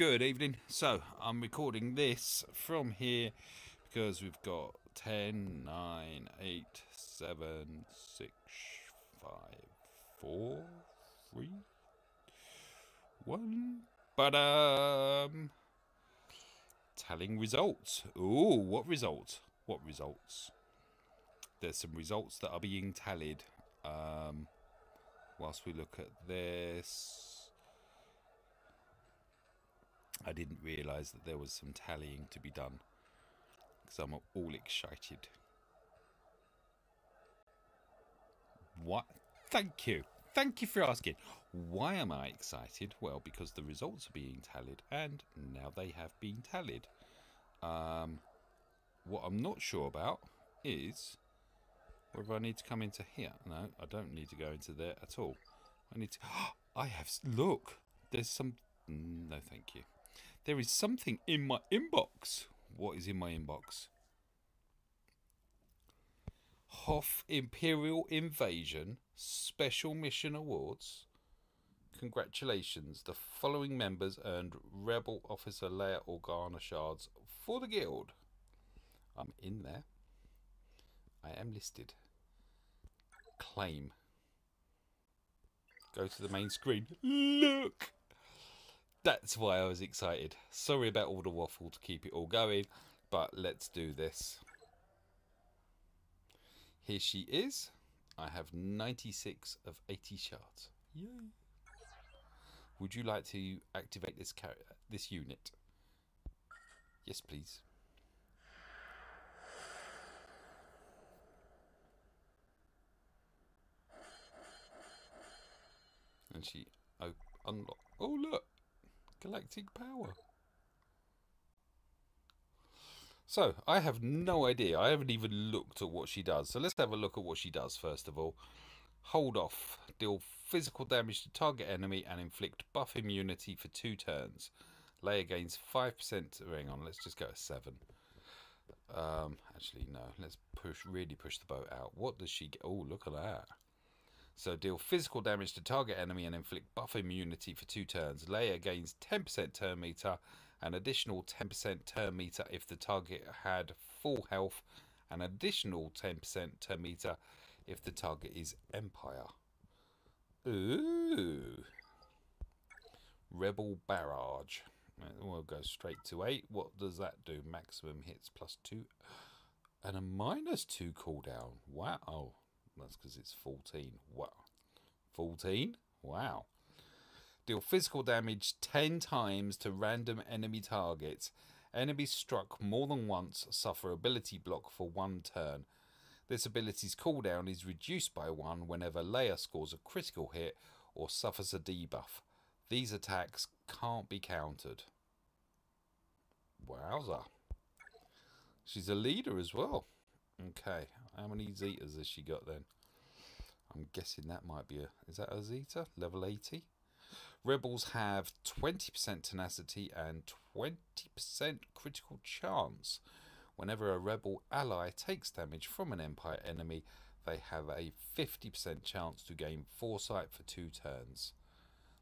Good evening. So, I'm recording this from here because we've got 10, 9, 8, 7, 6, 5, 4, 3, 1. But, um, telling results. Ooh, what results? What results? There's some results that are being tallied. Um, whilst we look at this. I didn't realise that there was some tallying to be done. Because I'm all excited. What? Thank you. Thank you for asking. Why am I excited? Well, because the results are being tallied, and now they have been tallied. Um, what I'm not sure about is whether I need to come into here. No, I don't need to go into there at all. I need to. I have. Look, there's some. No, thank you. There is something in my inbox. What is in my inbox? Hoth Imperial Invasion Special Mission Awards. Congratulations. The following members earned Rebel Officer Leia Organa shards for the guild. I'm in there. I am listed. Claim. Go to the main screen. Look! That's why I was excited. Sorry about all the waffle to keep it all going, but let's do this. Here she is. I have 96 of 80 shards. Yay! Would you like to activate this this unit? Yes, please. And she oh, unlock. Oh look, galactic power. So, I have no idea. I haven't even looked at what she does. So let's have a look at what she does first of all. Hold off. Deal physical damage to target enemy and inflict buff immunity for two turns. Leia gains 5%. Hang on, let's just go to 7. Um, actually, no. Let's push, really push the boat out. What does she get? Oh, look at that. So deal physical damage to target enemy and inflict buff immunity for two turns. Leia gains 10% turn meter, an additional 10% turn meter if the target had full health, an additional 10% turn meter if the target is Empire. Ooh. Rebel Barrage. We'll go straight to 8. What does that do? Maximum hits plus 2. And a minus 2 cooldown. Wow. That's because it's 14. Wow. 14? Wow. Deal physical damage 10 times to random enemy targets. Enemies struck more than once suffer ability block for one turn. This ability's cooldown is reduced by one whenever Leia scores a critical hit or suffers a debuff. These attacks can't be countered. Wowza. She's a leader as well. Okay, how many Zetas has she got then? I'm guessing that might be a... Is that a Zeta? Level 80? Rebels have 20% tenacity and 20% critical chance. Whenever a rebel ally takes damage from an Empire enemy, they have a 50% chance to gain foresight for two turns.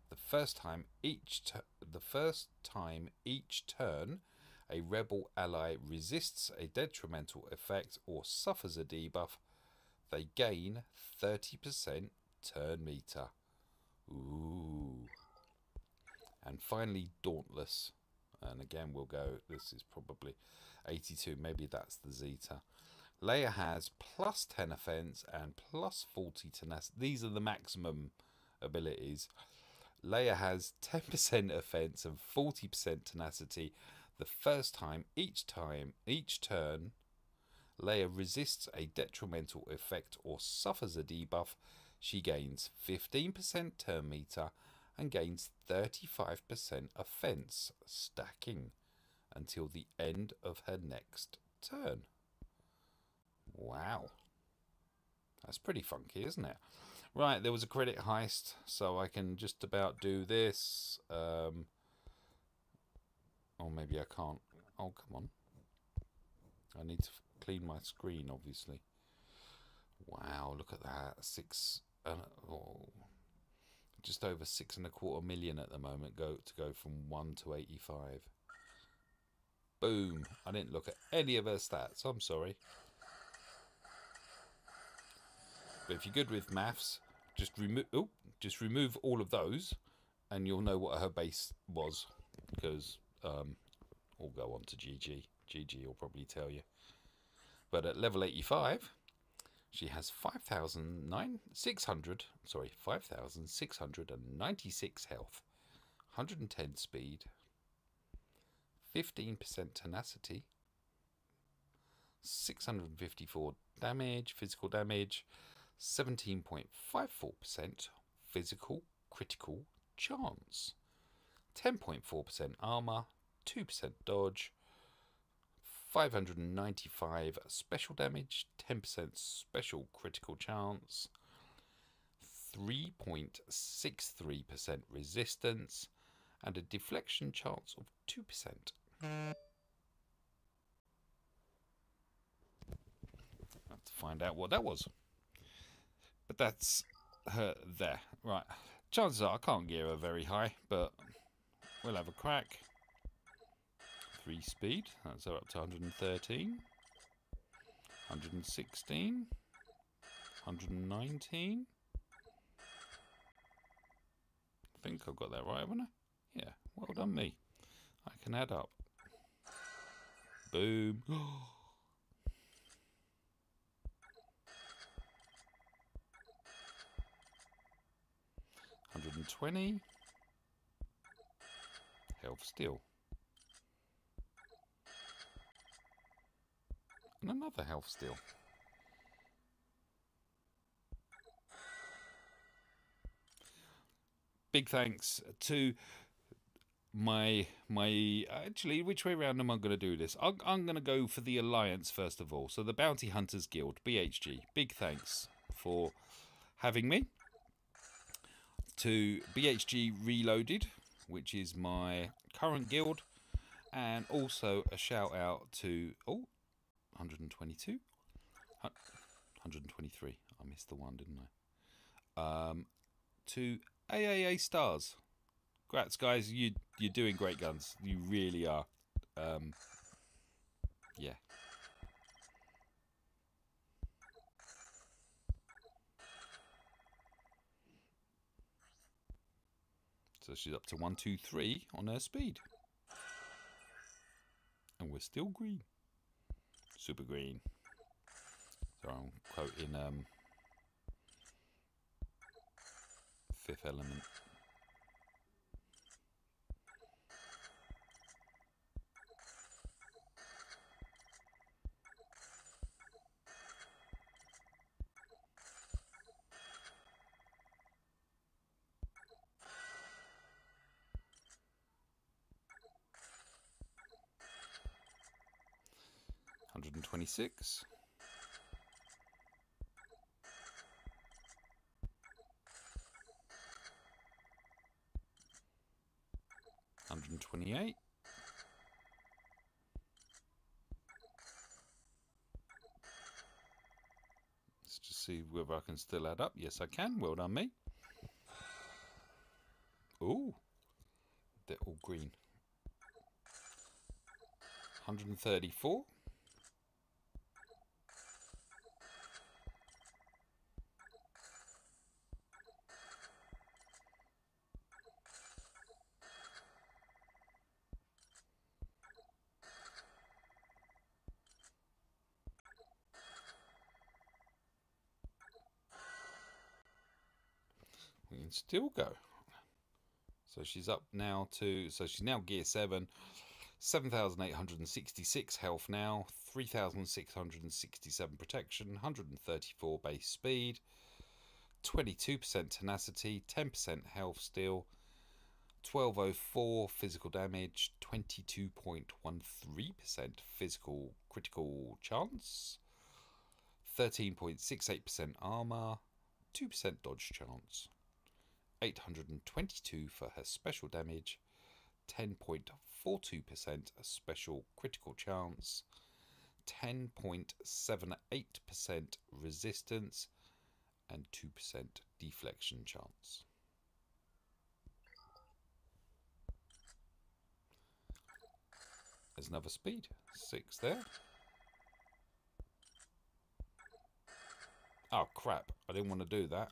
The first time each the first time each turn a rebel ally resists a detrimental effect or suffers a debuff, they gain 30% turn meter. Ooh. And finally, Dauntless. And again, we'll go, this is probably 82, maybe that's the Zeta. Leia has plus 10 offense and plus 40 tenacity. These are the maximum abilities. Leia has 10% offense and 40% tenacity the first time each time each turn Leia resists a detrimental effect or suffers a debuff, she gains 15% turn meter and gains 35% offense stacking until the end of her next turn. Wow. That's pretty funky, isn't it? Right, there was a credit heist, so I can just about do this. Um, or maybe I can't. Oh, come on. I need to clean my screen, obviously. Wow, look at that. Six. Uh, oh just over six and a quarter million at the moment. Go to go from one to eighty-five. Boom! I didn't look at any of her stats. I'm sorry. But if you're good with maths, just remove. Oh, just remove all of those, and you'll know what her base was. Because um, we'll go on to GG. GG will probably tell you. But at level 85, she has 5,600, sorry, 5,696 health, 110 speed, 15% tenacity, 654 damage, physical damage, 17.54% physical critical chance, 10.4% armor, 2% dodge, 595 special damage, 10% special critical chance, 3.63% resistance, and a deflection chance of 2%. Have to find out what that was. But that's her there. Right. Chances are I can't gear her very high, but we'll have a crack. 3 speed, that's up to 113. 116. 119. I think I've got that right, haven't I? Yeah, well done me. I can add up. Boom. 120. Health still. And another health steal. Big thanks to my my actually which way around am I going to do this? I'm, I'm going to go for the alliance first of all. So the Bounty Hunters Guild, BHG. Big thanks for having me to BHG Reloaded, which is my current guild, and also a shout out to oh 122 123 I missed the one didn't I? Um, to AAA stars. Grats guys. You you're doing great guns. You really are. Um, yeah So she's up to 123 on her speed. And we're still green. Super green. So I'm quoting um, Fifth Element. 126. Hundred and twenty-eight. Let's just see whether I can still add up. Yes, I can. Well done, me. Ooh, they're all green. 134. Can still go. So she's up now to, so she's now gear 7, 7,866 health now, 3,667 protection, 134 base speed, 22% tenacity, 10% health steal, 1204 physical damage, 22.13% physical critical chance, 13.68% armor, 2% dodge chance. 822 for her special damage, 10.42% special critical chance, 10.78% resistance, and 2% deflection chance. There's another speed, 6 there. Oh crap, I didn't want to do that.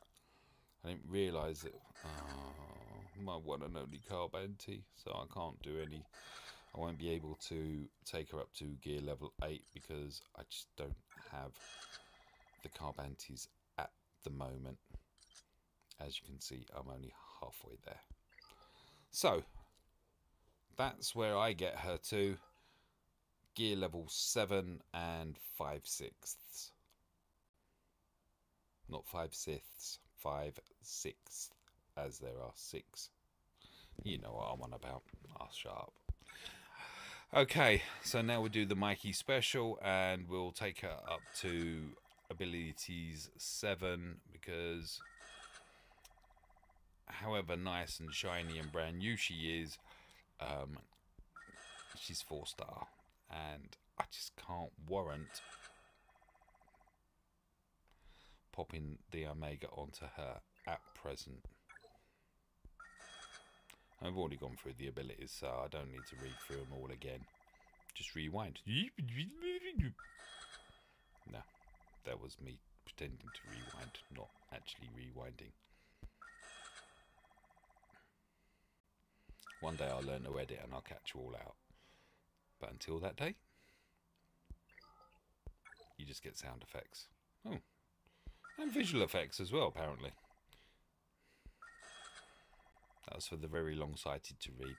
I didn't realise it uh, My one and only Carbanti. So I can't do any... I won't be able to take her up to gear level 8 because I just don't have the Carbantis at the moment. As you can see, I'm only halfway there. So, that's where I get her to. Gear level 7 and 5 sixths. Not 5 sixths, 5 sixths, as there are 6. You know what I'm on about. I'll shut up. Okay, so now we'll do the Mikey special and we'll take her up to abilities 7 because however nice and shiny and brand new she is, um, she's 4 star and I just can't warrant popping the Omega onto her at present. I've already gone through the abilities, so I don't need to read through them all again. Just rewind. No, that was me pretending to rewind, not actually rewinding. One day I'll learn to edit and I'll catch you all out. But until that day, you just get sound effects. Oh, and visual effects as well, apparently. That was for the very long-sighted to read.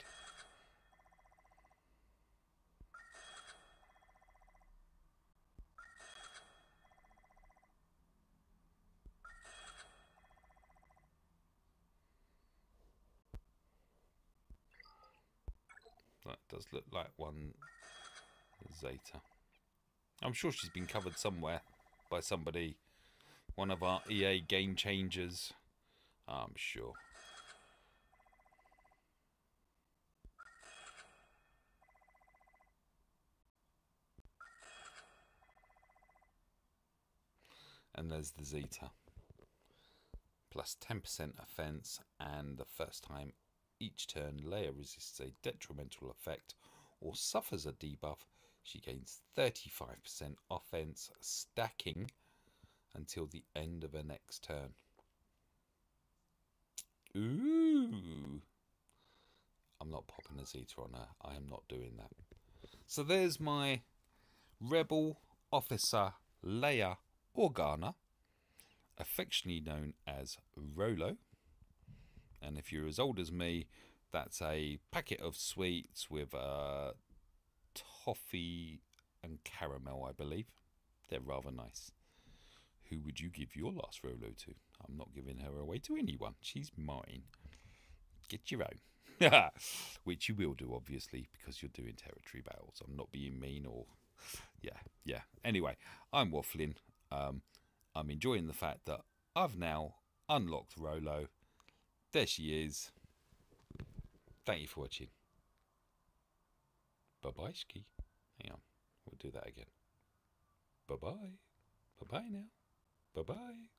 That does look like one Zeta. I'm sure she's been covered somewhere by somebody, one of our EA game changers. I'm sure. And there's the Zeta. Plus 10% offense, and the first time each turn Leia resists a detrimental effect or suffers a debuff, she gains 35% offense stacking until the end of her next turn. Ooh. I'm not popping a Zeta on her. I am not doing that. So there's my Rebel Officer Leia Organa, affectionately known as Rolo. And if you're as old as me, that's a packet of sweets with uh, toffee and caramel, I believe. They're rather nice. Who would you give your last Rolo to? I'm not giving her away to anyone. She's mine. Get your own. Which you will do, obviously, because you're doing territory battles. I'm not being mean or. Yeah, yeah. Anyway, I'm waffling. Um, I'm enjoying the fact that I've now unlocked Rolo. There she is. Thank you for watching. Bye bye, Ski. Hang on, we'll do that again. Bye bye. Bye bye now. Bye bye.